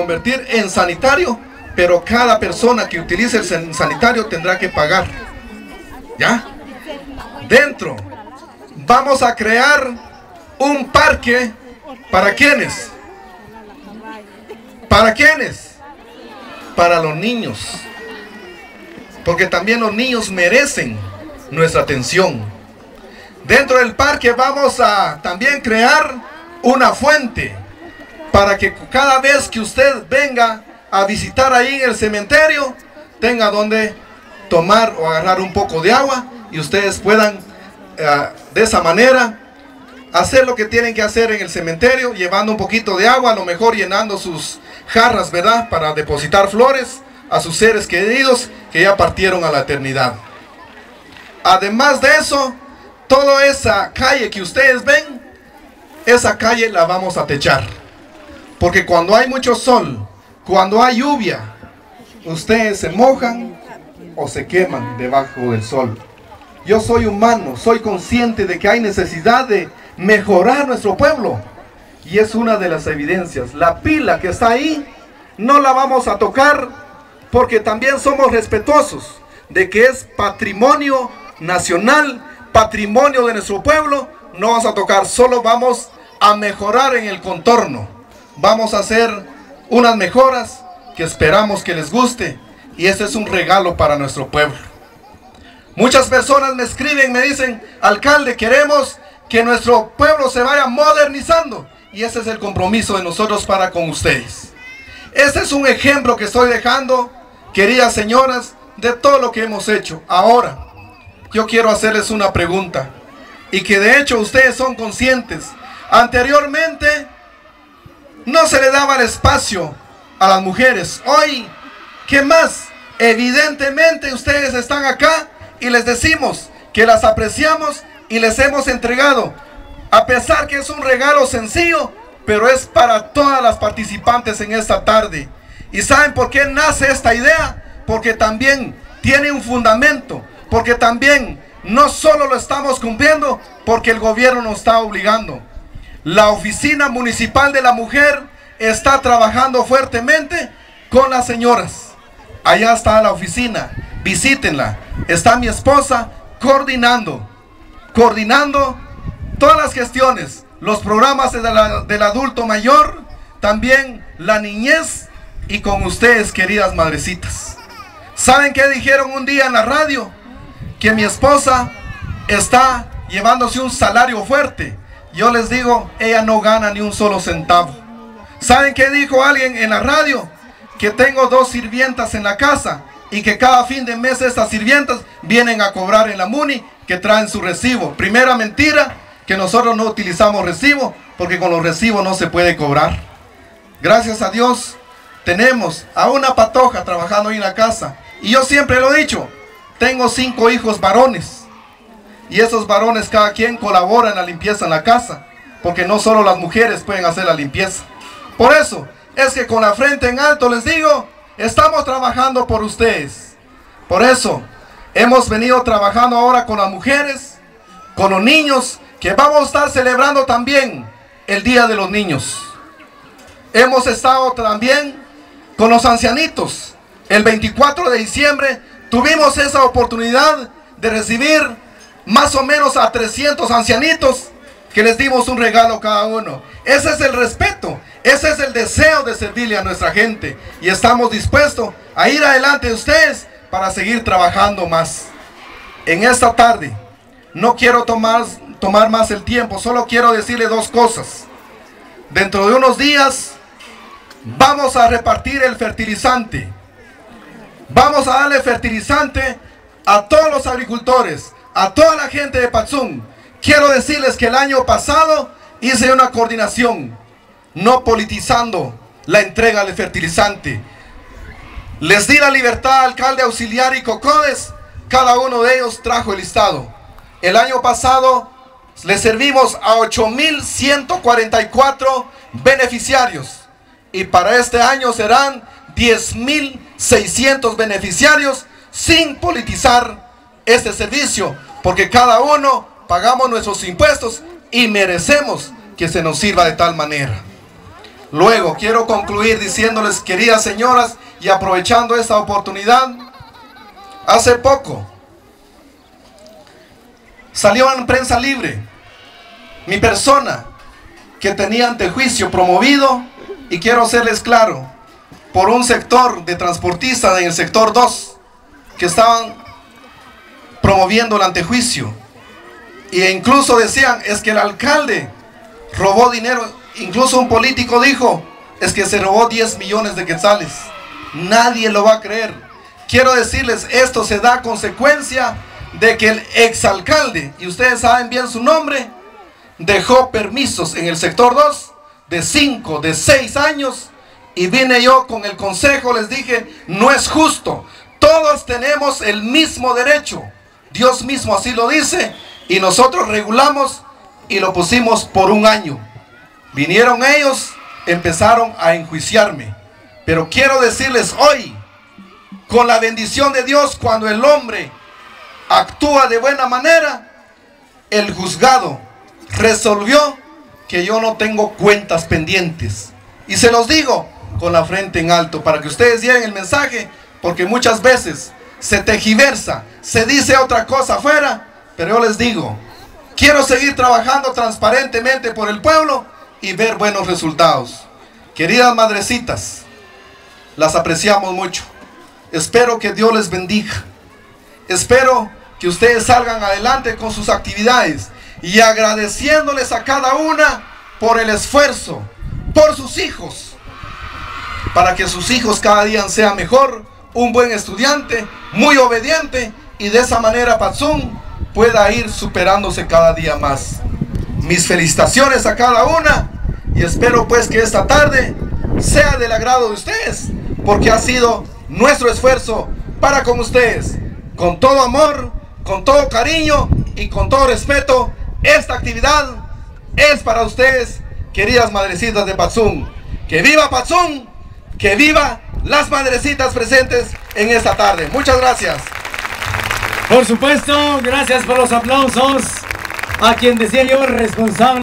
convertir en sanitario, pero cada persona que utilice el sanitario tendrá que pagar. ¿Ya? Dentro vamos a crear un parque para quienes. ¿Para quiénes? Para los niños. Porque también los niños merecen nuestra atención. Dentro del parque vamos a también crear una fuente para que cada vez que usted venga a visitar ahí en el cementerio, tenga donde tomar o agarrar un poco de agua y ustedes puedan eh, de esa manera hacer lo que tienen que hacer en el cementerio, llevando un poquito de agua, a lo mejor llenando sus jarras, ¿verdad? Para depositar flores a sus seres queridos que ya partieron a la eternidad. Además de eso, toda esa calle que ustedes ven, esa calle la vamos a techar. Porque cuando hay mucho sol, cuando hay lluvia, ustedes se mojan o se queman debajo del sol. Yo soy humano, soy consciente de que hay necesidad de mejorar nuestro pueblo. Y es una de las evidencias. La pila que está ahí, no la vamos a tocar porque también somos respetuosos de que es patrimonio nacional, patrimonio de nuestro pueblo. No vamos a tocar, solo vamos a mejorar en el contorno. Vamos a hacer unas mejoras que esperamos que les guste. Y este es un regalo para nuestro pueblo. Muchas personas me escriben, me dicen, alcalde, queremos que nuestro pueblo se vaya modernizando. Y ese es el compromiso de nosotros para con ustedes. Este es un ejemplo que estoy dejando, queridas señoras, de todo lo que hemos hecho. Ahora, yo quiero hacerles una pregunta. Y que de hecho ustedes son conscientes. Anteriormente no se le daba el espacio a las mujeres. Hoy, ¿qué más? Evidentemente ustedes están acá y les decimos que las apreciamos y les hemos entregado, a pesar que es un regalo sencillo, pero es para todas las participantes en esta tarde. ¿Y saben por qué nace esta idea? Porque también tiene un fundamento, porque también no solo lo estamos cumpliendo, porque el gobierno nos está obligando. La Oficina Municipal de la Mujer está trabajando fuertemente con las señoras. Allá está la oficina, visítenla. Está mi esposa coordinando coordinando todas las gestiones, los programas del adulto mayor, también la niñez y con ustedes, queridas madrecitas. ¿Saben qué dijeron un día en la radio? Que mi esposa está llevándose un salario fuerte. Yo les digo, ella no gana ni un solo centavo. ¿Saben qué dijo alguien en la radio? Que tengo dos sirvientas en la casa y que cada fin de mes estas sirvientas vienen a cobrar en la MUNI que traen su recibo. Primera mentira, que nosotros no utilizamos recibo porque con los recibos no se puede cobrar. Gracias a Dios tenemos a una patoja trabajando ahí en la casa. Y yo siempre lo he dicho, tengo cinco hijos varones. Y esos varones cada quien colabora en la limpieza en la casa. Porque no solo las mujeres pueden hacer la limpieza. Por eso es que con la frente en alto les digo, Estamos trabajando por ustedes. Por eso hemos venido trabajando ahora con las mujeres, con los niños, que vamos a estar celebrando también el Día de los Niños. Hemos estado también con los ancianitos. El 24 de diciembre tuvimos esa oportunidad de recibir más o menos a 300 ancianitos que les dimos un regalo cada uno. Ese es el respeto, ese es el deseo de servirle a nuestra gente. Y estamos dispuestos a ir adelante de ustedes para seguir trabajando más. En esta tarde, no quiero tomar, tomar más el tiempo, solo quiero decirle dos cosas. Dentro de unos días vamos a repartir el fertilizante. Vamos a darle fertilizante a todos los agricultores, a toda la gente de Patzún. Quiero decirles que el año pasado hice una coordinación no politizando la entrega del fertilizante. Les di la libertad alcalde auxiliar y cocodes, cada uno de ellos trajo el listado. El año pasado le servimos a 8.144 beneficiarios y para este año serán 10.600 beneficiarios sin politizar este servicio, porque cada uno pagamos nuestros impuestos y merecemos que se nos sirva de tal manera. Luego, quiero concluir diciéndoles, queridas señoras, y aprovechando esta oportunidad, hace poco salió en prensa libre mi persona que tenía antejuicio promovido, y quiero serles claro, por un sector de transportistas en el sector 2 que estaban promoviendo el antejuicio. E incluso decían, es que el alcalde robó dinero. Incluso un político dijo, es que se robó 10 millones de quetzales. Nadie lo va a creer. Quiero decirles, esto se da consecuencia de que el exalcalde, y ustedes saben bien su nombre, dejó permisos en el sector 2 de 5, de 6 años. Y vine yo con el consejo, les dije, no es justo. Todos tenemos el mismo derecho. Dios mismo así lo dice. Y nosotros regulamos y lo pusimos por un año. Vinieron ellos, empezaron a enjuiciarme. Pero quiero decirles hoy, con la bendición de Dios, cuando el hombre actúa de buena manera, el juzgado resolvió que yo no tengo cuentas pendientes. Y se los digo con la frente en alto para que ustedes lleguen el mensaje, porque muchas veces se tejiversa, se dice otra cosa afuera, pero yo les digo, quiero seguir trabajando transparentemente por el pueblo y ver buenos resultados. Queridas madrecitas, las apreciamos mucho. Espero que Dios les bendiga. Espero que ustedes salgan adelante con sus actividades y agradeciéndoles a cada una por el esfuerzo, por sus hijos, para que sus hijos cada día sean mejor, un buen estudiante, muy obediente y de esa manera Patsum pueda ir superándose cada día más. Mis felicitaciones a cada una y espero pues que esta tarde sea del agrado de ustedes porque ha sido nuestro esfuerzo para con ustedes. Con todo amor, con todo cariño y con todo respeto, esta actividad es para ustedes, queridas madrecitas de Patsum. Que viva Patsum, que viva las madrecitas presentes en esta tarde. Muchas gracias. Por supuesto, gracias por los aplausos a quien decía yo responsable.